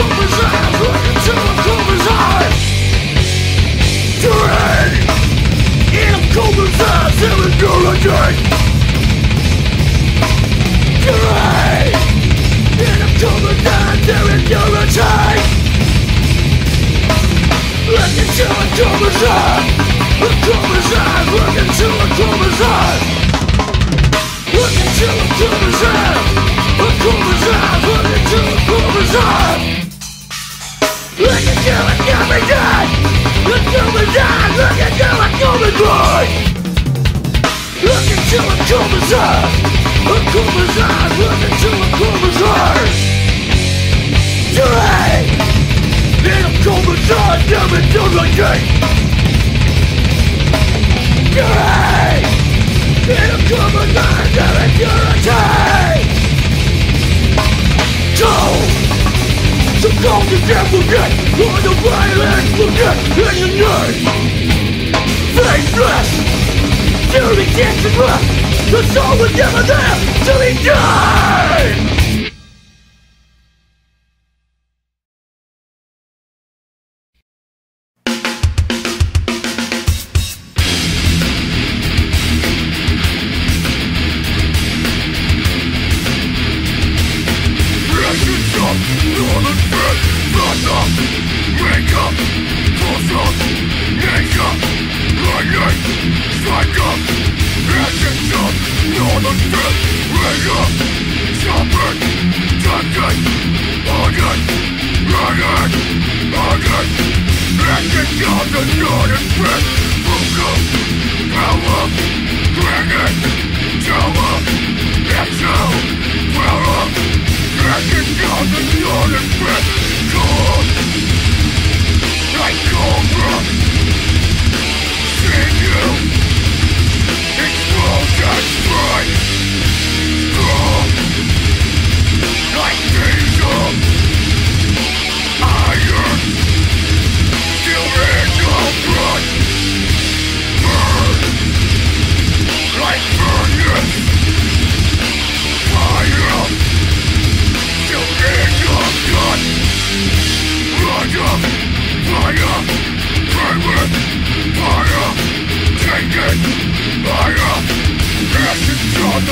eyes There is no return Look into a A cobra's eyes Look into a cobra's eyes Look into a cobra's eyes a cobra's eyes, look into a cobra's eyes Look into a cobra's eyes A cobra's eyes, look into a cobra's eyes Look into a cobra's eyes A cobra's eyes, look into a cobra's eyes Dread In a cobra's eyes, never done like it Dread In a cobra's eyes, never done like it go So go to death forget All the violence forget in your name Faceless, Dirty dancing left The soul was never there till he died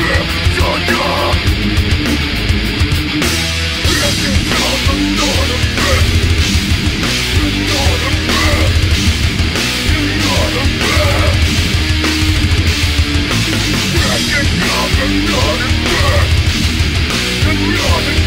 Yeah. not in. And we are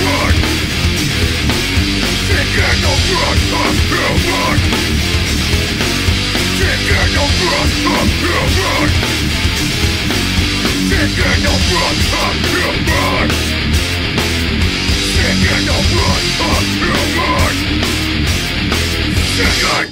human Taking the breath of human Taking the breath of human Taking the breath of human Taking the breath of human Taking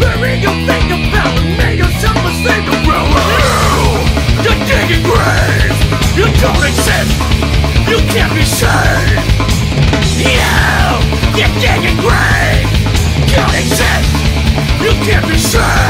Bury your Make yourself a You You don't exist You can't be saved You You're You don't exist You can't be saved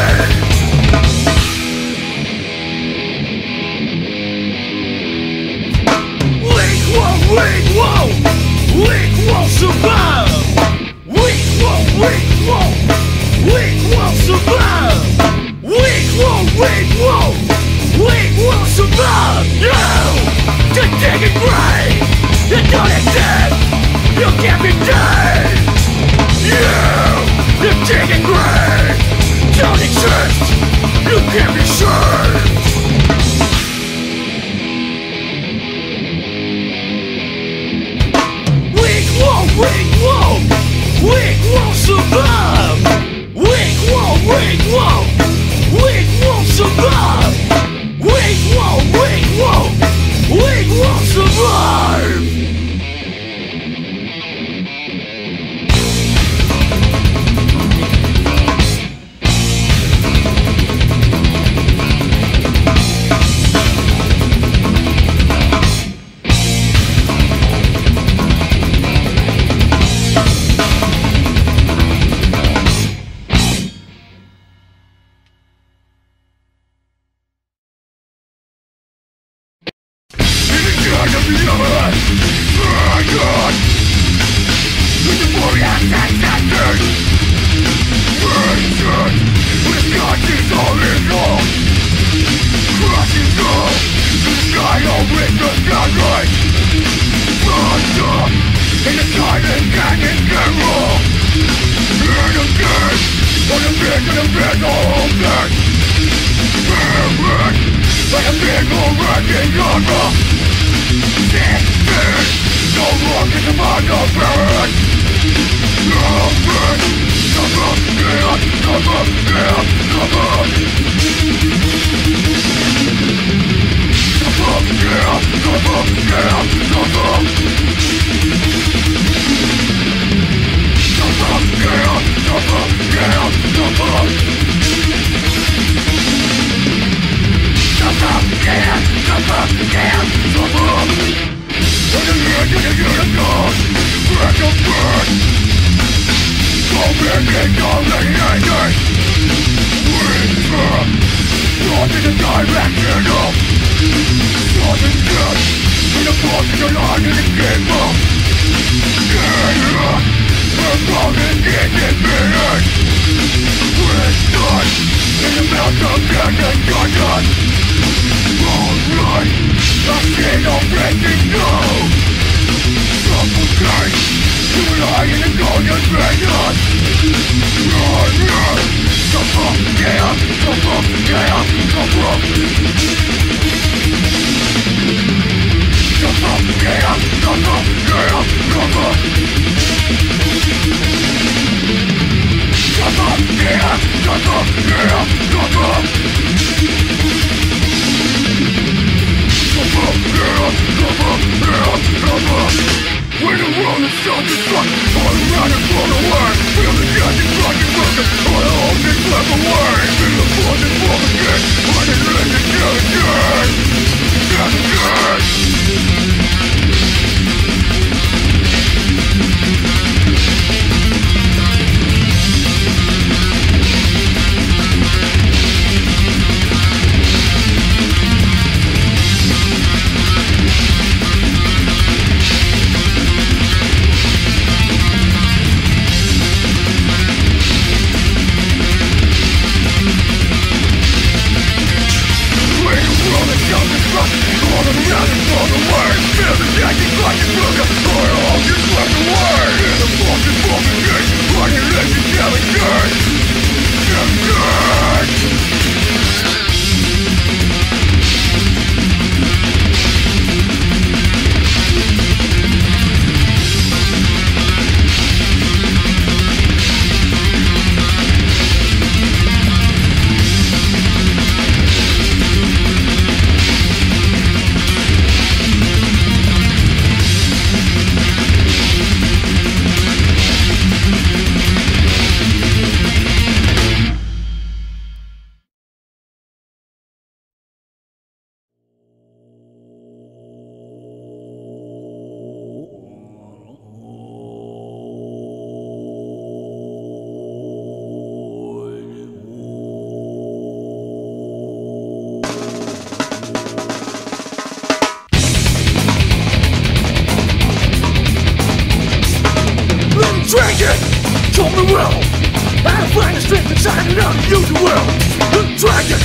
the Dragon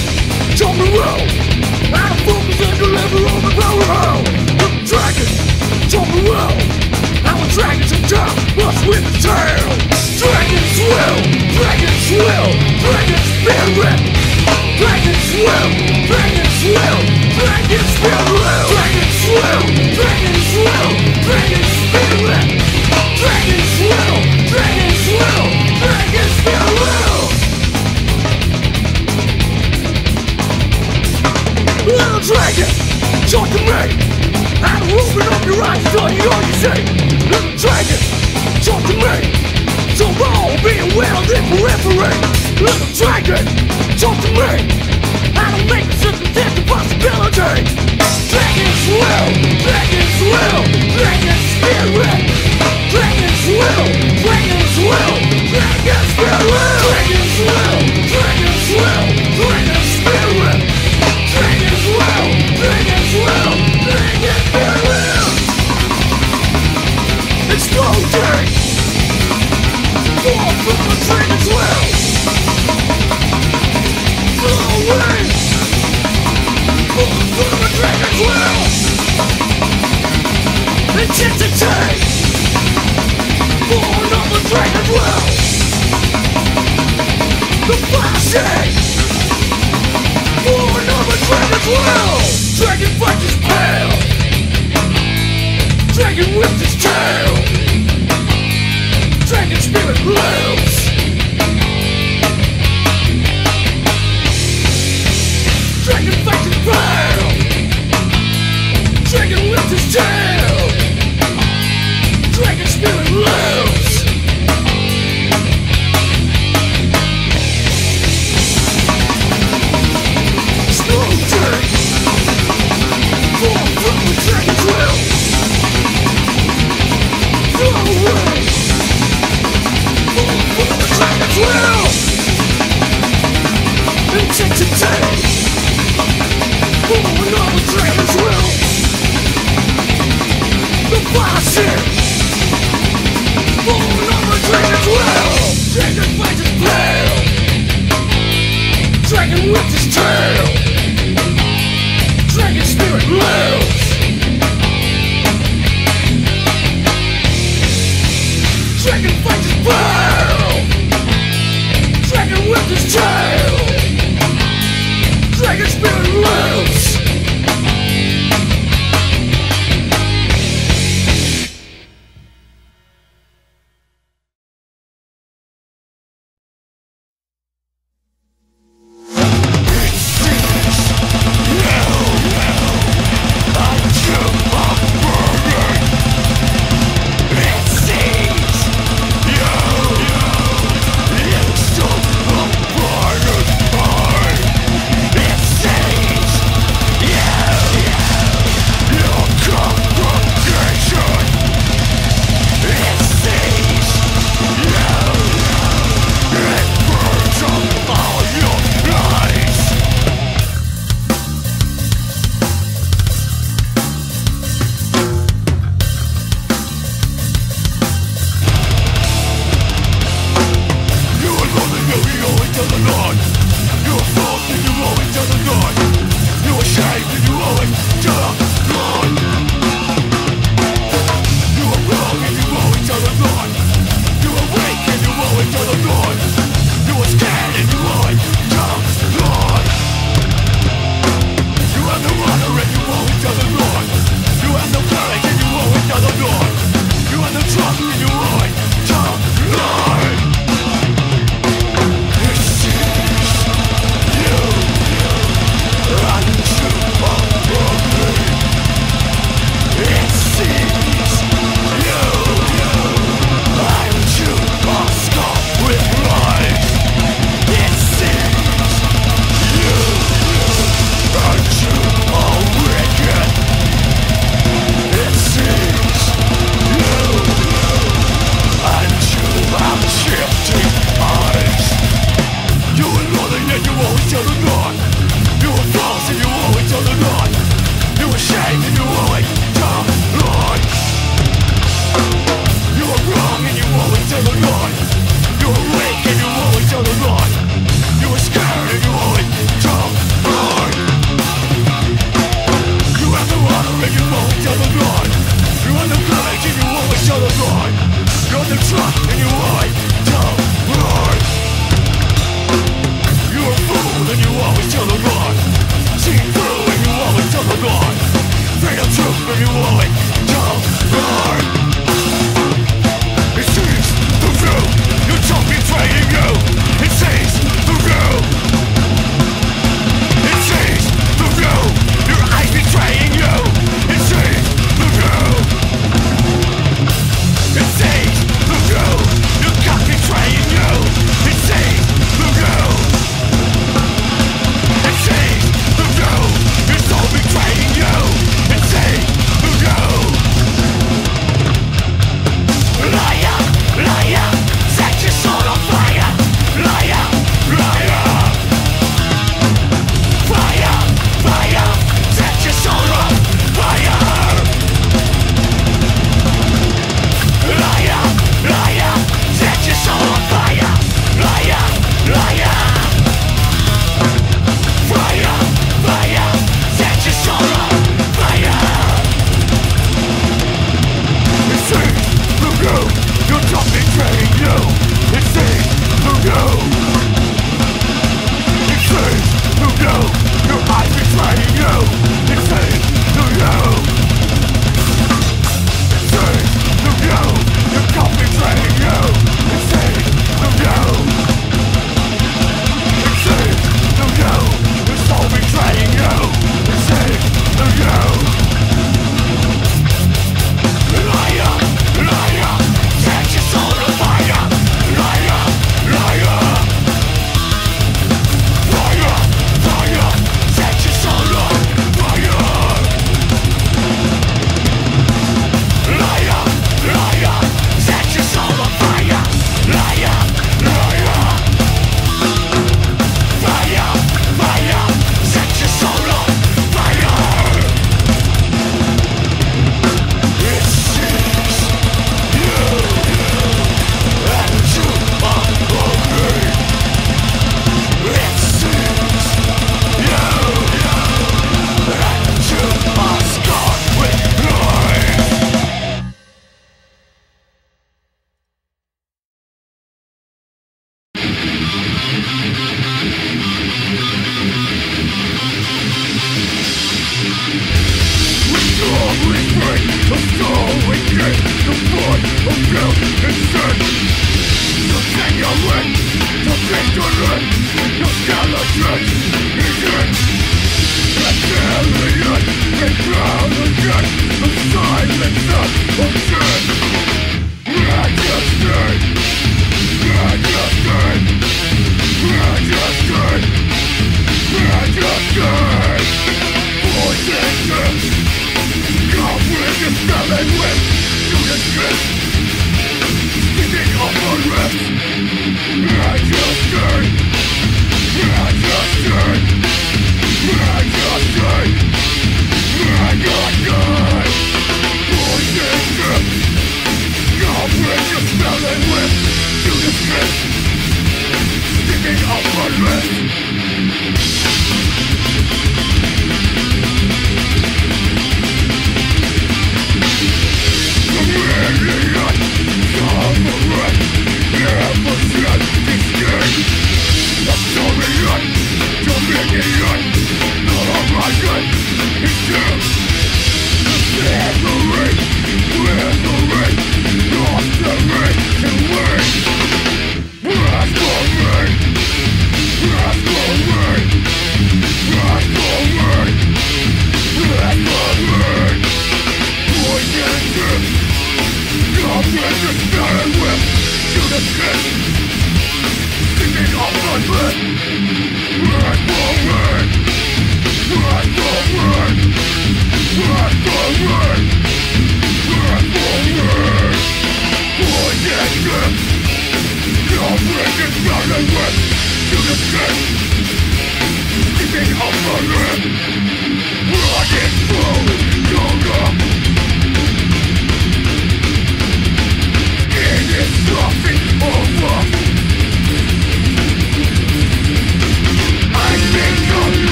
focus and deliver all power Dragon top with the tail Dragon's will Dragon's will Dragon's spirit Dragon's will Dragon's will Dragon's spirit Dragon's will Dragon's will Dragon's spirit Dragon's Little dragon, talk to me dragon, talk to me make Dragon's will, dragon's will, dragon's spirit Dragon's will, dragon's will, dragon's spirit Dragon's will, Dragon fights his pale Dragon whips his tail Dragon spirit. Lives Dragon whips his tail Dragon spirit lives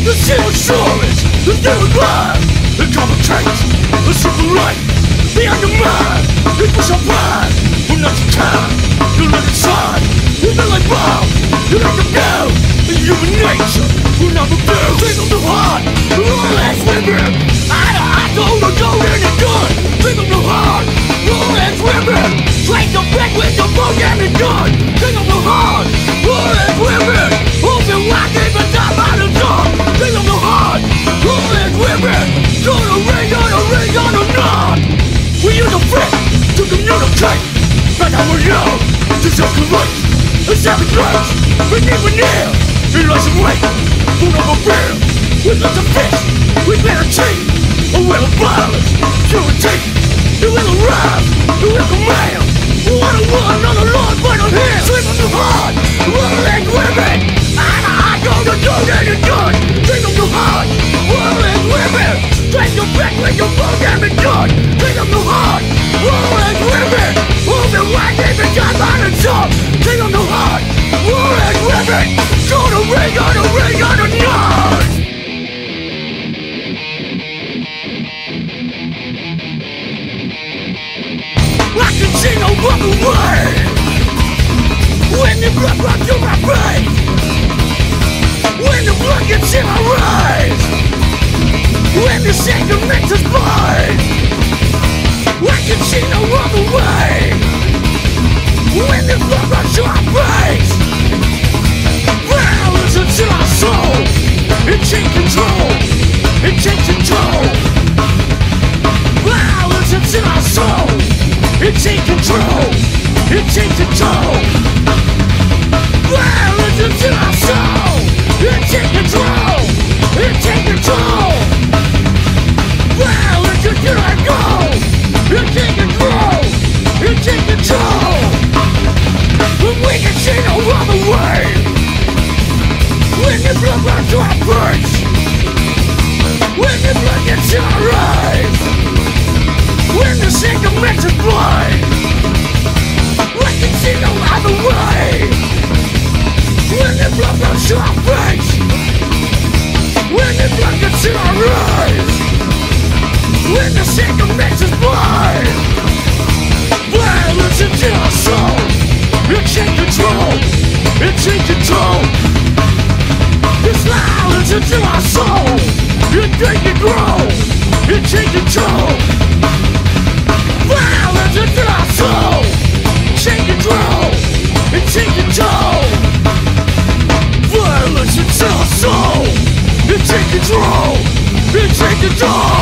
The sealed stories, the human mind The common traits, the simple life The undermined, they push our pride We're not to kind, you're not inside You're not like Bob, you're like the girl human nature, we're not abused Single the heart, we're all as women Eye to eye, go to go, in and good Single the heart, we're all as women Straight the brick with the book and the gun Single the heart, we're all as women Open rocket of war and women Gonna ring on a ring on a nod We use a friend to communicate. But I will know, to self-correct A savage race, we need we near In lots of weight, full of a beer With lots of fish, we better cheat. A will of violence, purity. It will arrive, it will command. One on the Lord, right on here. Sleep on the heart, rolling women And I go to do that and good Dream of the heart, rolling women Straight your back when your programming done Dream of the heart, rolling women Moving wide, even time on the top Dream of the heart, rolling women Go to ring on a ring on a nose I can see no other way. When the blood runs through my veins When the blood gets in my eyes When the shaker makes us blind I can see no other way. When the blood runs through our face Violence until our soul. It takes control. It takes control. Violence until our soul. It takes control. It takes control. Violence until our soul It takes control. It takes control. Violence until I go It takes control. It takes control. When we can see no other way. When the blood runs to our When the blood gets in our eyes When the singer makes us blind We can see no other way When the blood runs to our face. When the blood gets in our eyes. When the singer makes us blind Violence into our soul? It takes control It takes control This violence into our soul. It control It takes control Violence into our soul? Take control It takes control control. It takes control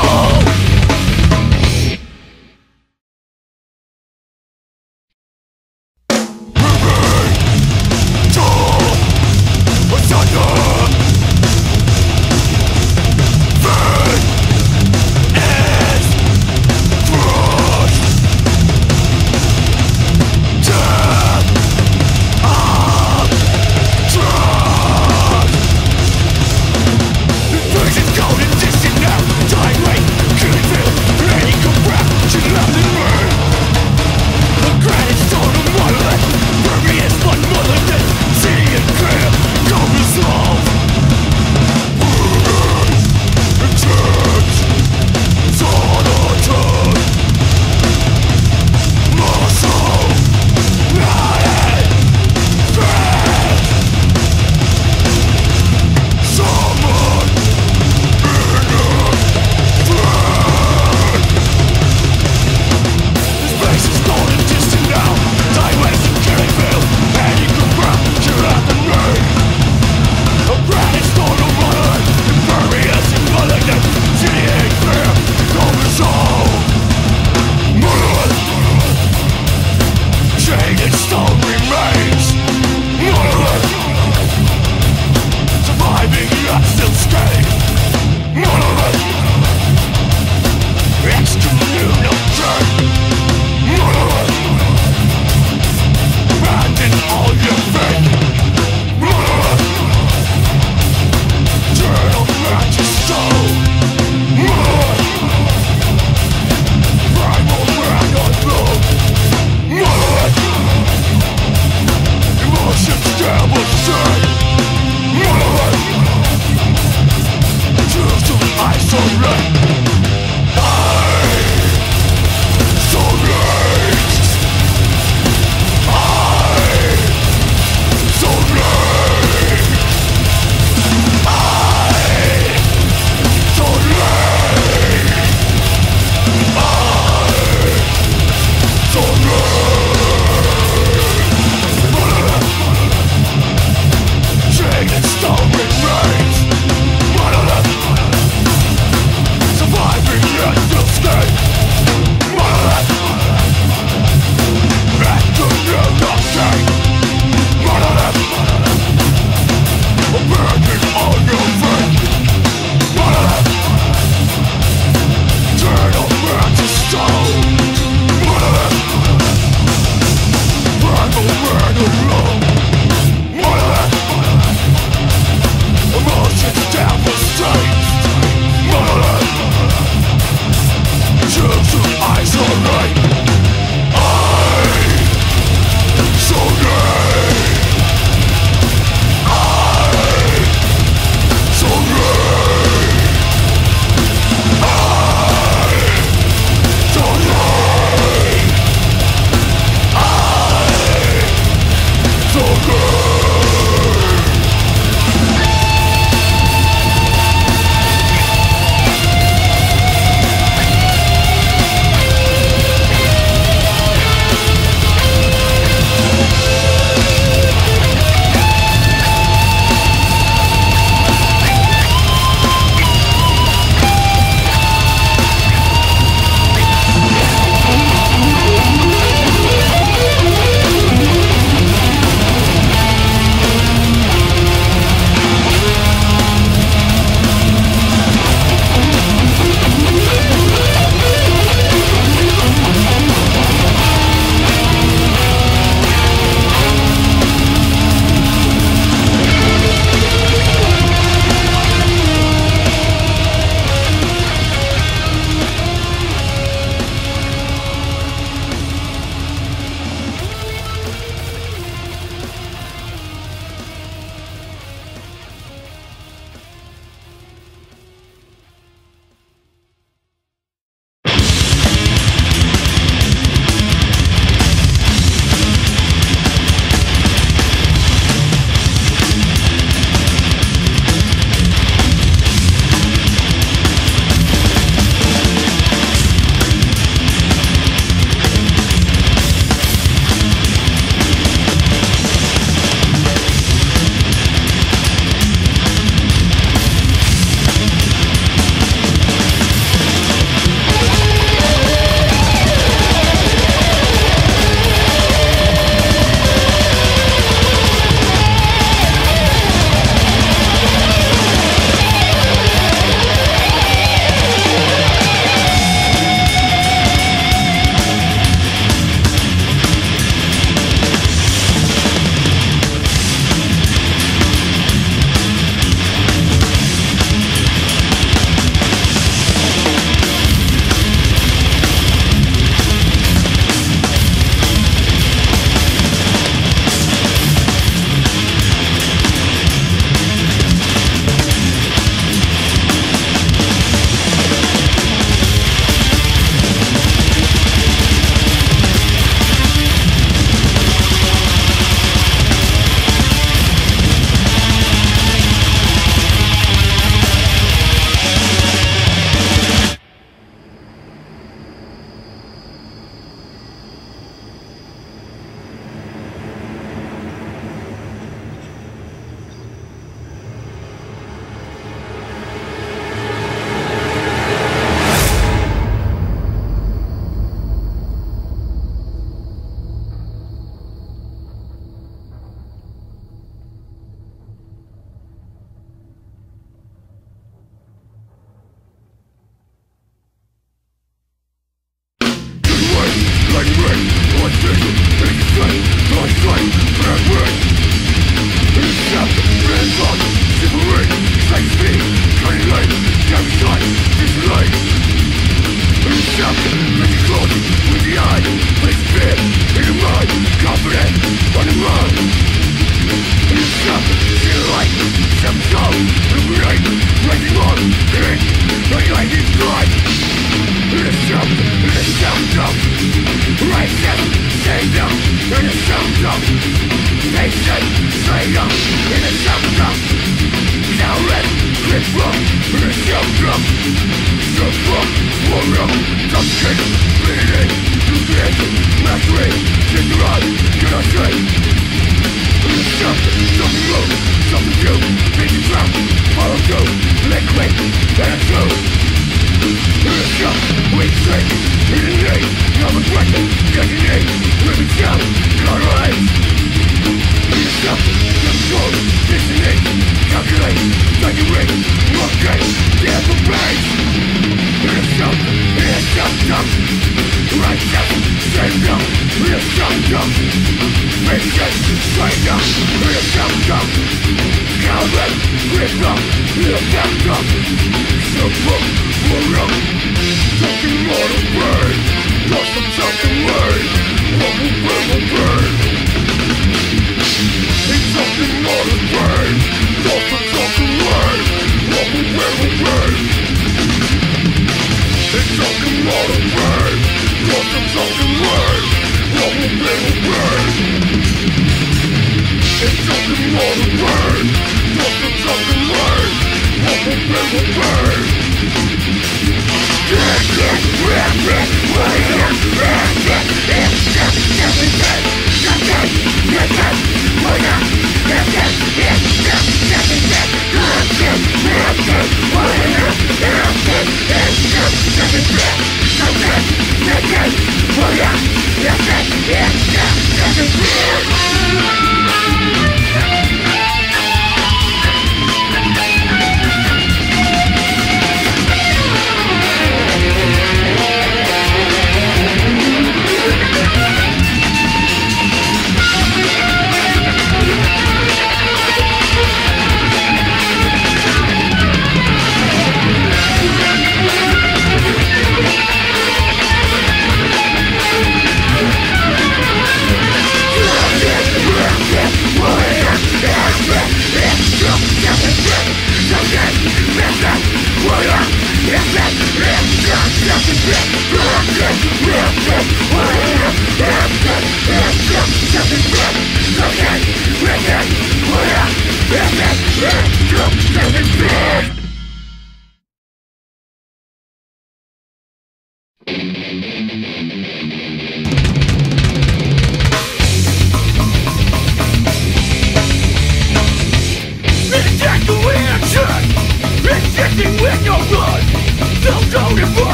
Yeah!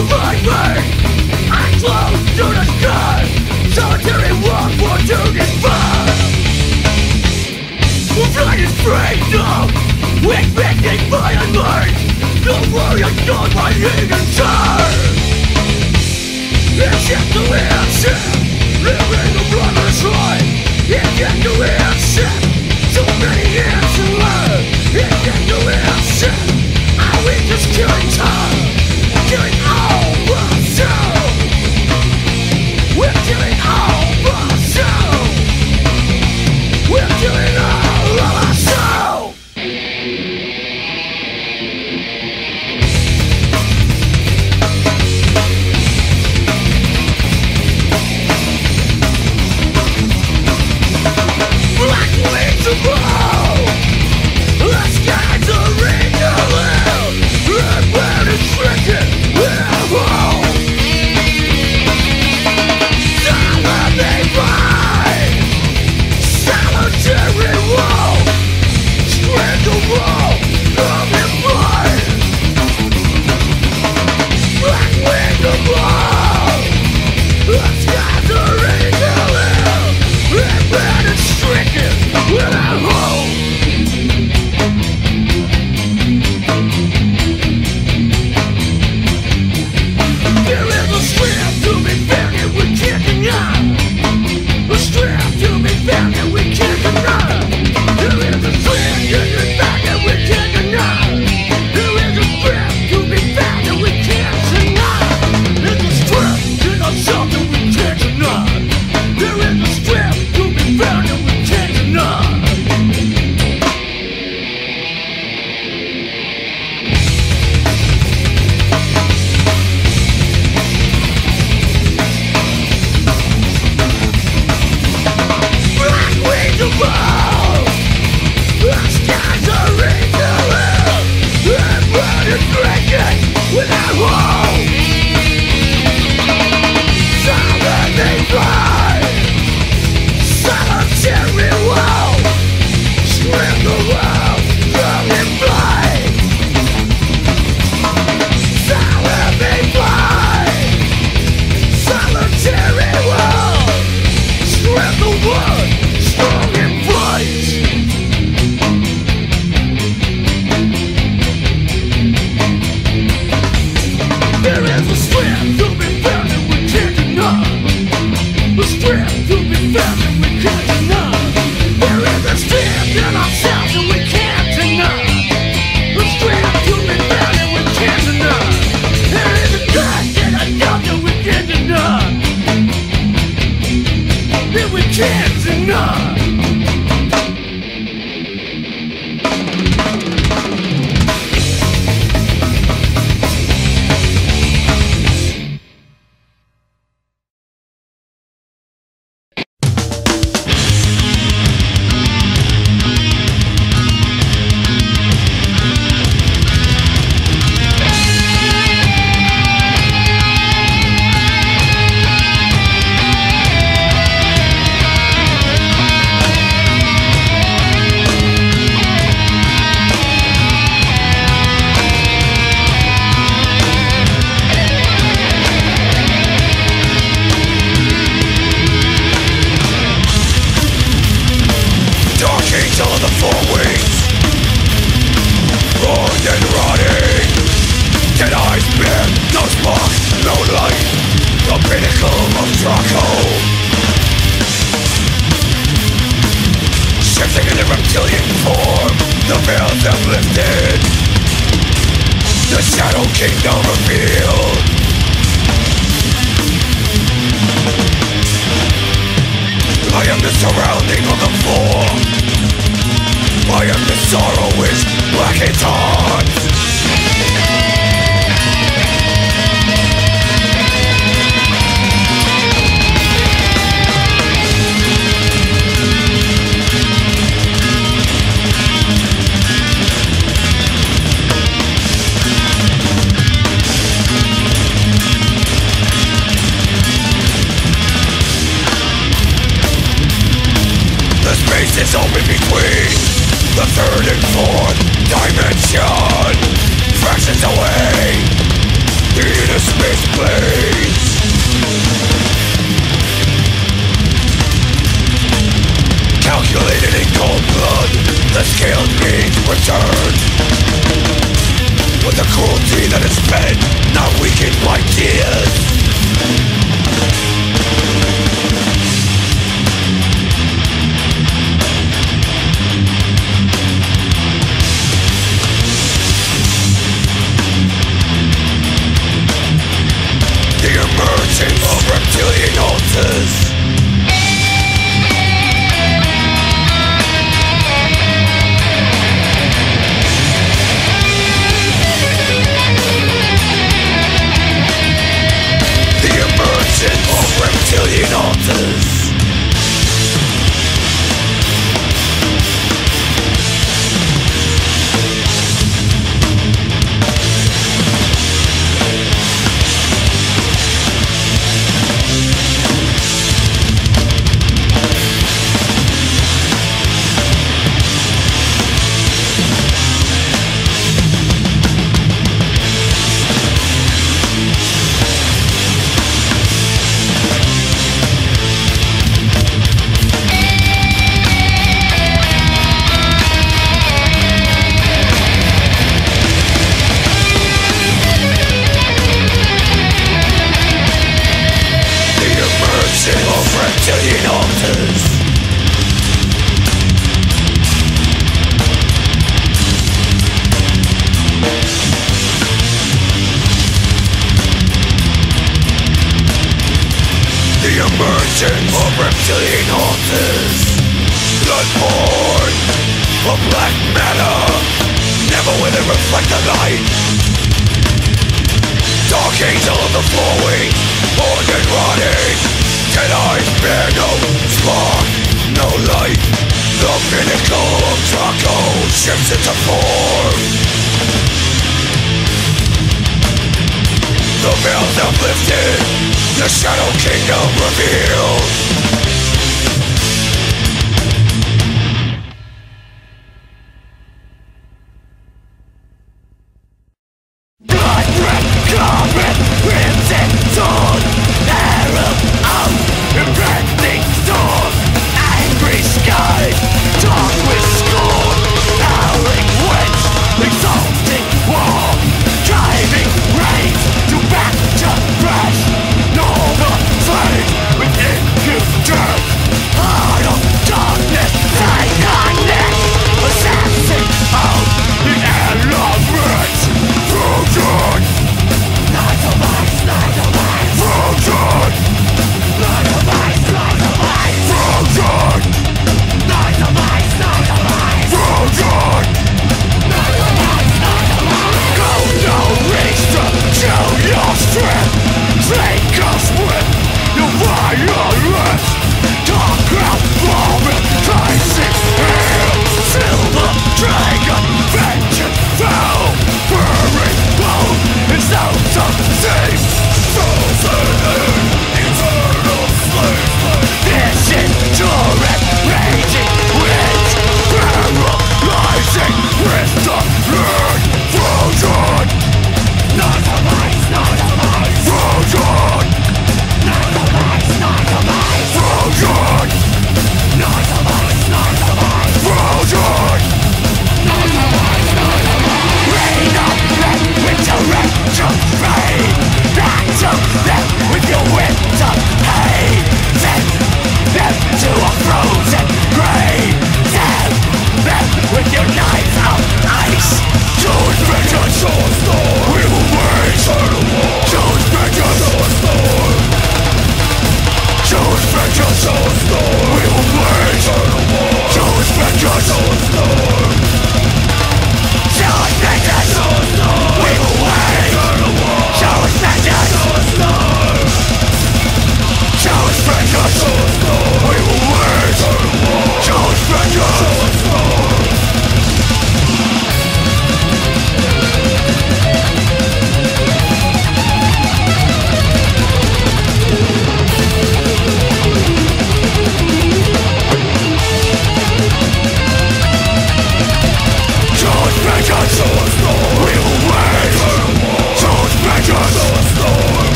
divide me. I to the Solitary walk for to despair The flight free now Expecting violent light No worry, I know my hidden turn It's yet to accept Living the brother's life. It's yet to So many years to live It's yet to accept How we just killing time.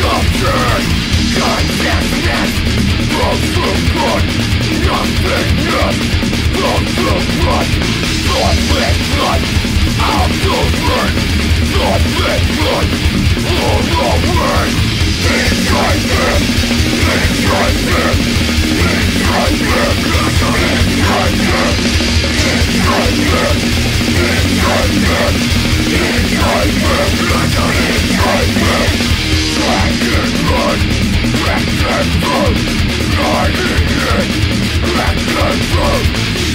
Something Consciousness From the blood Nothingness From the blood Thoughtlessness Out the brain Thoughtlessness All the let the truth, let the truth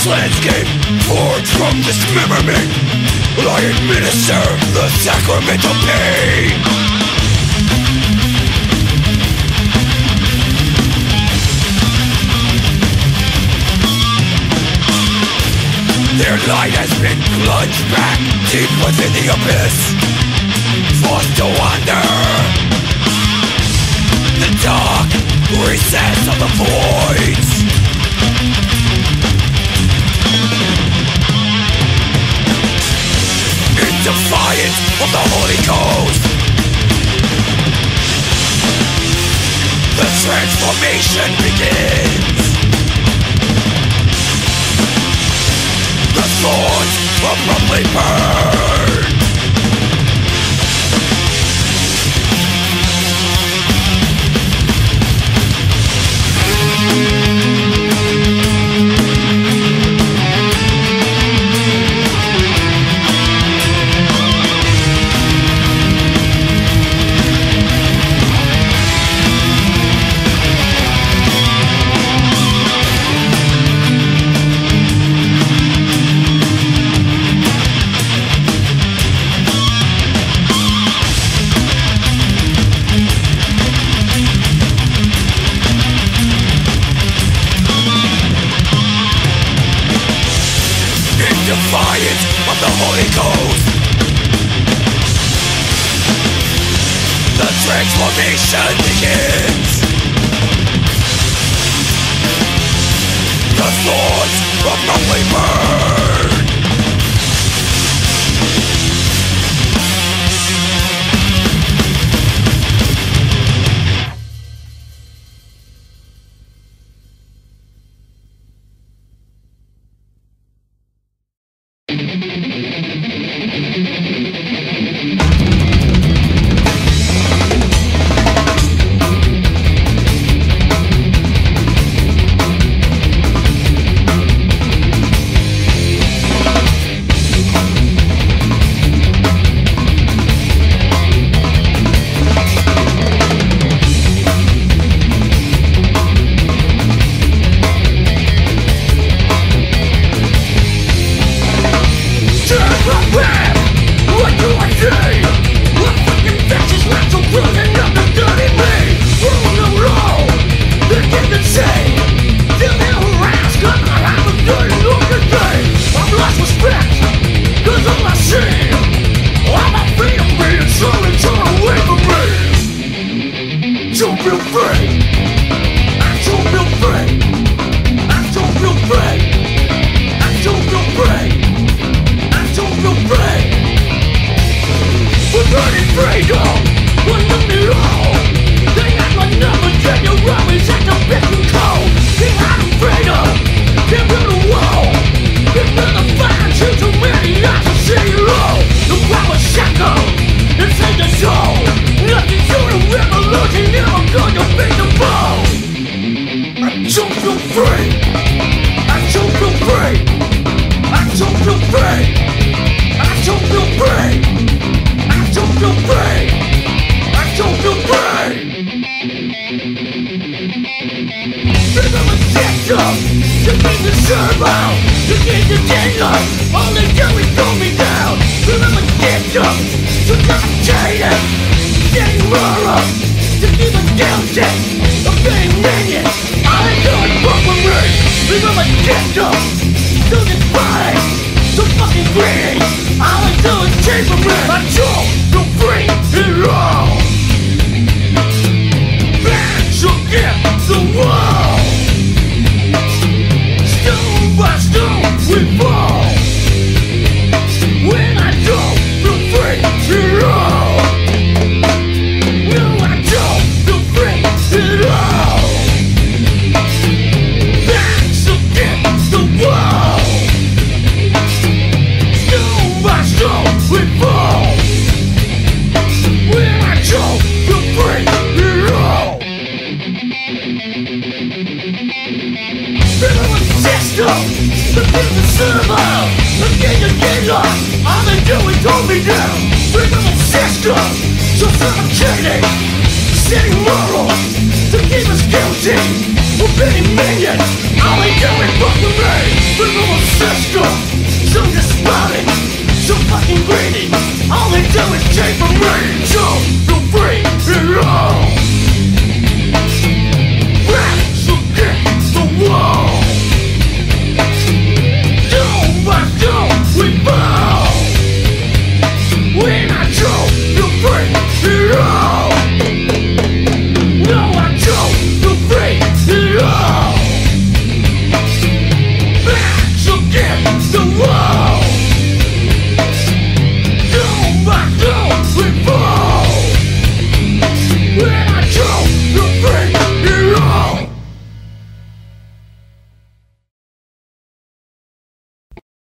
this landscape forged from dismemberment I administer the sacrament of pain? Their light has been plunged back deep within the abyss. Forced to wander The dark recess of the voids giant of the Holy Ghost. The transformation begins. The swords abruptly burn.